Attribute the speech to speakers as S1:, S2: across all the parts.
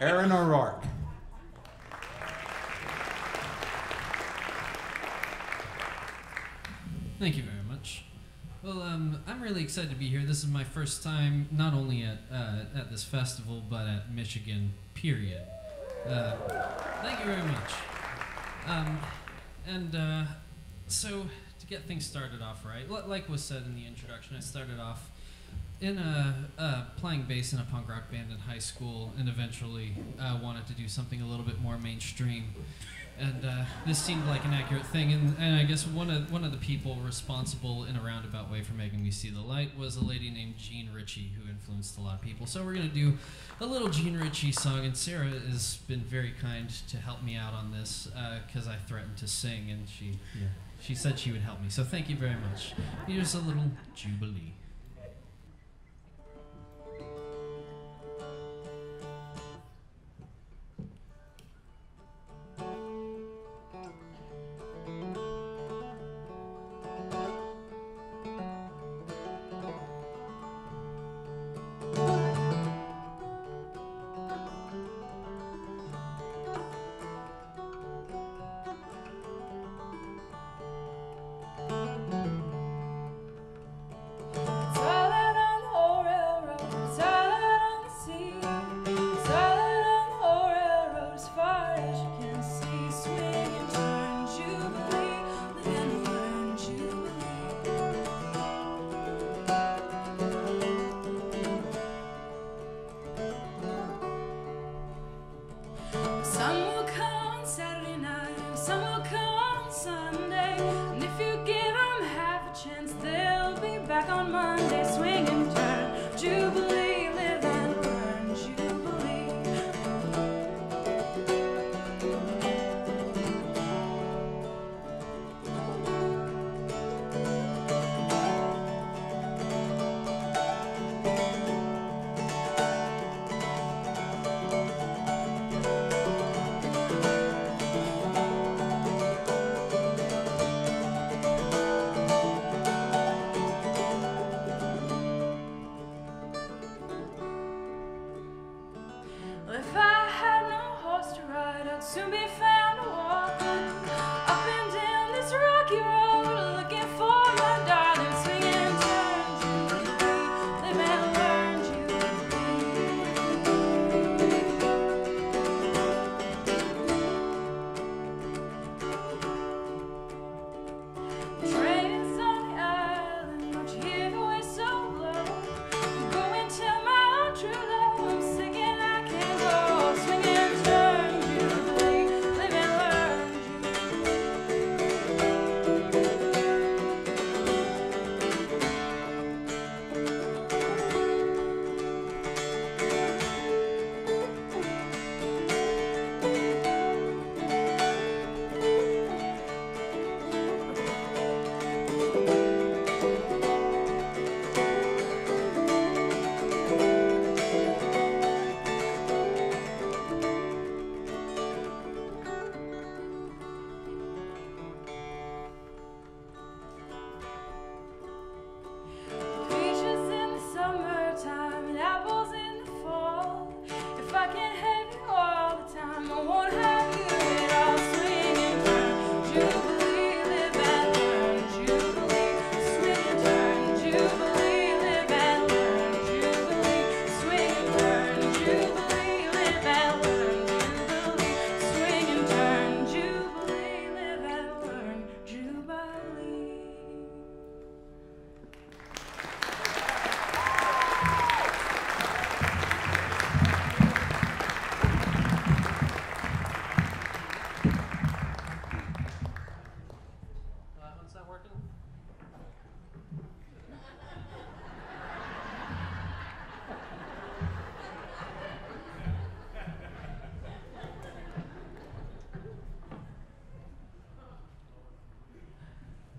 S1: Aaron O'Rourke.
S2: Thank you very much. Well, um, I'm really excited to be here. This is my first time, not only at uh, at this festival, but at Michigan. Period. Uh, thank you very much. Um, and uh, so, to get things started off right, like was said in the introduction, I started off in a uh, playing bass in a punk rock band in high school, and eventually uh, wanted to do something a little bit more mainstream and uh, this seemed like an accurate thing. And, and I guess one of one of the people responsible in a roundabout way for making me see the light was a lady named Jean Ritchie, who influenced a lot of people. So we're gonna do a little Jean Ritchie song, and Sarah has been very kind to help me out on this because I threatened to sing, and she she said she would help me. So thank you very much. Here's a little jubilee.
S3: Some will come on Saturday night, some will come on Sunday. And if you give 'em half a chance, they'll be back on Monday.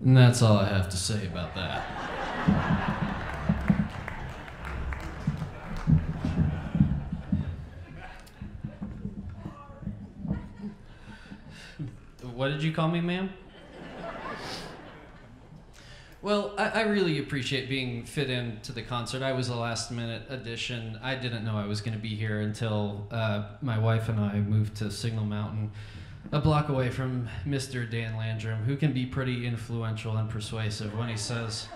S3: And
S2: that's all I have to say about that. What did you call me, ma'am? Well, I, I really appreciate being fit into the concert. I was a last minute addition. I didn't know I was going to be here until uh, my wife and I moved to Signal Mountain, a block away from Mr. Dan Landrum, who can be pretty influential and persuasive when he says,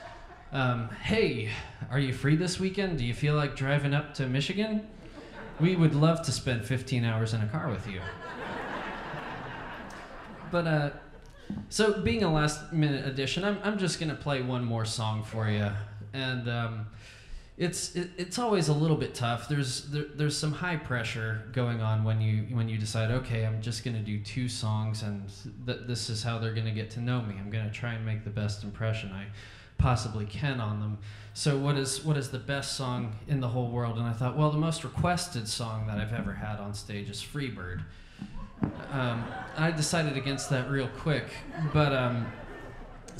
S2: um, Hey, are you free this weekend? Do you feel like driving up to Michigan? We would love to spend 15 hours in a car with you. But, uh, so, being a last minute addition, I'm, I'm just going to play one more song for you. And um, it's it, it's always a little bit tough. There's there, there's some high pressure going on when you when you decide, okay, I'm just going to do two songs and th- this is how they're going to get to know me. I'm going to try and make the best impression I possibly can on them. So what is what is the best song in the whole world? And I thought, well, the most requested song that I've ever had on stage is Freebird. Um, I decided against that real quick, but um,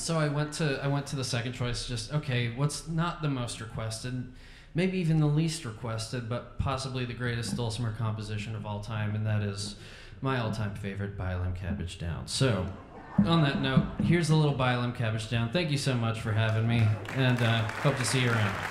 S2: so I went to I went to the second choice. Just okay, what's not the most requested, maybe even the least requested, but possibly the greatest dulcimer composition of all time, and that is my all-time favorite, Bile 'Em Cabbage Down. So, on that note, here's a little Bile 'Em Cabbage Down. Thank you so much for having me, and uh, hope to see you around.